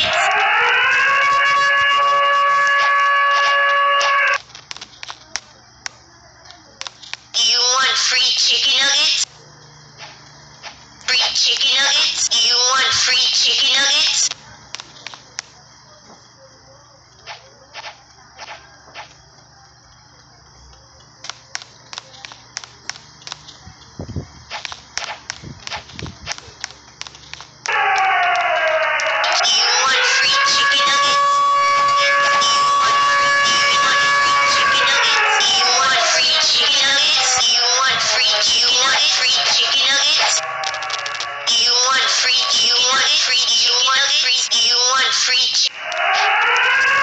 Do you want free chicken nuggets? Norte.